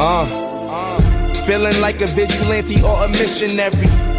Uh, feeling like a vigilante or a missionary.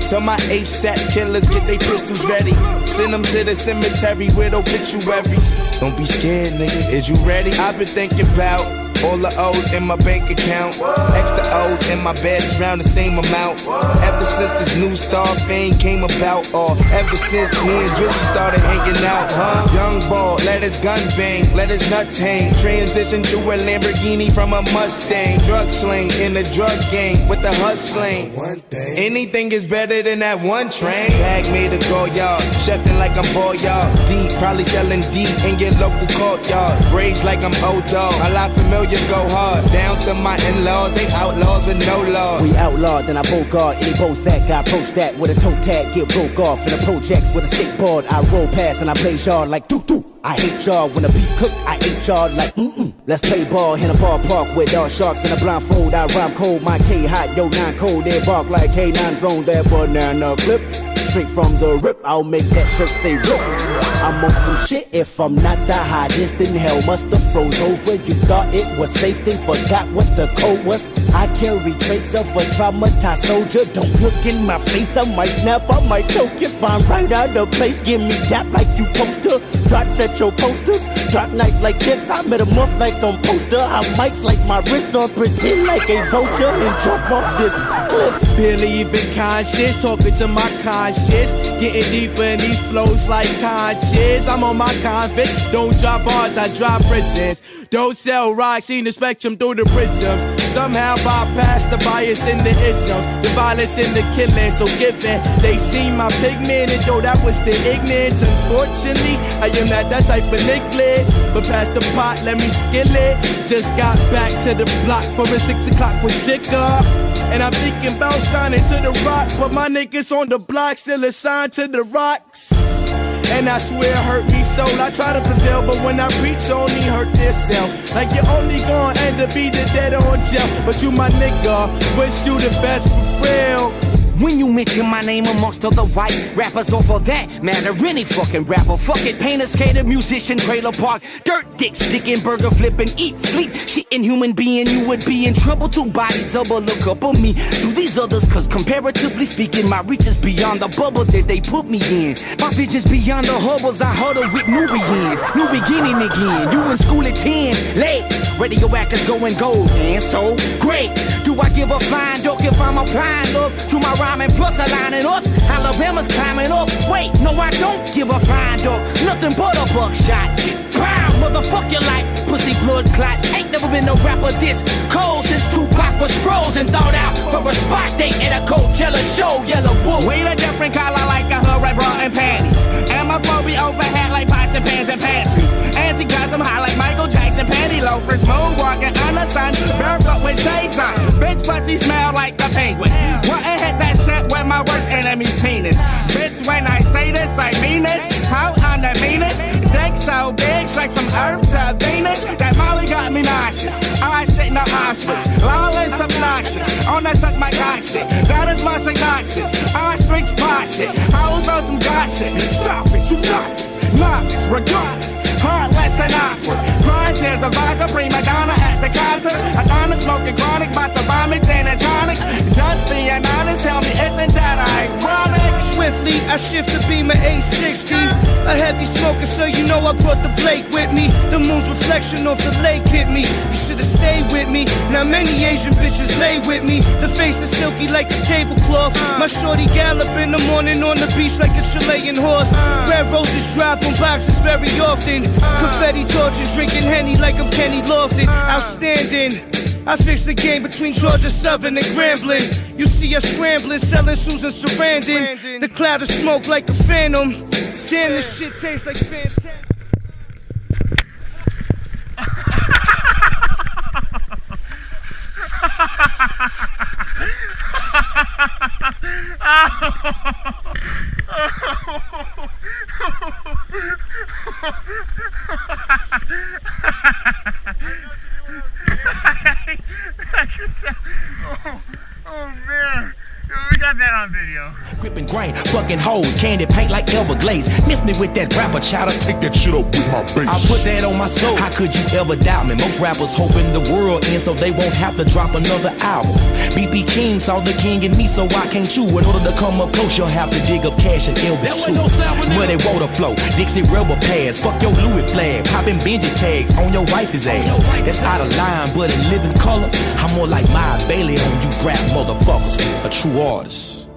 Tell my ASAP killers get their pistols ready. Send them to the cemetery with obituaries. Don't be scared, nigga. Is you ready? I've been thinking about all the O's in my bank account. Extra O's in my bed is round the same amount. Ever since this new star fame came about, or ever since me and Drizzy started hanging out, huh? Young ball, let his gun bang, let his nuts hang. Transition to a Lamborghini from a Mustang. Drug sling in the drug gang with the hustling. One thing. Anything is better than that one train. Bag made a go yard, chefing like I'm boy y'all. Deep, probably selling deep in your local courtyard. Braids like I'm old dog. A lot familiar you go hard. Down to my in-laws, they outlaws with no law. We outlawed, then I broke bogart any Bozak. I approach that with a toe tag, get broke off in the projects with a skateboard. I roll past and I play yard like doo doo. I hate y'all when the beef cook. I hate y'all like mm mm. Let's play ball in a ballpark with all sharks in a blindfold. I rhyme cold, my K hot, yo nine cold. They bark like K9 drone, that banana clip. Straight from the rip, I'll make that shirt say rip. I'm on some shit. If I'm not the hottest, then hell must have froze over. You thought it was safe, then forgot what the code was. I carry traits of a traumatized soldier. Don't look in my face, I might snap, I might choke your spine right out of place. Give me that like you poster. Dots at your posters. Dark nights like this, I met a month like I'm poster. I might slice my wrist on, pretend like a vulture and jump off this cliff. Barely even conscious, talking to my conscience. Getting deeper in these flows like conscious. I'm on my convict. Don't drop bars, I drop prisons. Don't sell rocks, see the spectrum through the prisms. Somehow bypass the bias in the isms, the violence in the killing. So given they see my pigment, though that was the ignorance, unfortunately, I am not that type of nicklet. But past the pot, let me skill it. Just got back to the block for a six o'clock with Jigga. And I'm thinking about signing to the Roc, but my niggas on the block still assigned to the rocks. And I swear it hurt me so. I try to prevail, but when I preach, only hurt themselves. Like you're only gonna end up be the dead on jail. But you my nigga, wish you the best for real. When you mention my name amongst other white rappers off of that matter, any fucking rapper, fuck it, painter, skater, musician, trailer park, dirt dick, sticking, burger flipping, eat, sleep, shitting human being, you would be in trouble. Two body double look up on me to these others, cause comparatively speaking, my reach is beyond the bubble that they put me in. My vision's beyond the hubbles, I huddle with Nubians, new beginning again. You in school at 10, late, radioactives going gold, and so great. Do I give a flying if I'm applying love to my rhyming plus aligning us? Alabama's climbing up. Wait, no, I don't give a flying duck. Nothing but a buckshot. Pow, motherfuck your life, pussy blood clot. Ain't never been a rapper this cold since Tupac was frozen, thought out for a spot date at a Coachella show. Yelawolf. We the different color like a hood red bra and panties. Amophobia overhead like pots and pans and pantries. Anti-cosm high like Michael Jackson, panty loafers, moonwalking on the sun, barefoot with shades on. Pussy smell like a penguin. Wouldn't hit that shit with my worst enemy's penis. Bitch, when I say this, I mean this. How I'm the meanest. Dick so big, straight from Earth to Venus. That Molly got me nauseous. I shit no ostrich. Lawless, obnoxious. On that suck my god shit. That is my synopsis. Ostrich pot shit. I Hoes on some god shit. Stop it, you novice. The concert. Adonna smoking chronic, about to vomit gin and tonic. Just being honest, tell me, isn't that ironic? Swiftly, I shift the beam at 860. A heavy smoker, so you know I brought the Blake with me. The moon's reflection off the lake hit me. You should've stayed with me. Now many Asian bitches lay with me. The face is silky like a tablecloth. My shorty gallop in the morning on the beach like a Chilean horse. Red roses drop on boxes very often. Confetti torches, drinking Henny like I'm Kenny Lofton. Outstanding. I fix the game between Georgia Southern and Grambling. You see us scrambling, selling Susan Sarandon. The cloud of smoke like a phantom. Damn, this shit tastes like fantastic. oh. We got that on video. Gripping grain, fucking hoes, candy paint like Everglades. Miss me with that rapper chatter, take that shit up with my bass. I put that on my soul. How could you ever doubt me? Most rappers hoping the world ends so they won't have to drop another album. B.B. King saw the king in me, so why can't you? In order to come up close, you'll have to dig up cash and Elvis too. No Where they water flow, Dixie rubber pads, fuck your Louis flag, popping Benji tags on your wife's ass. That's out of line, but in living color, I'm more like my Bailey on you rap motherfuckers. A true artist.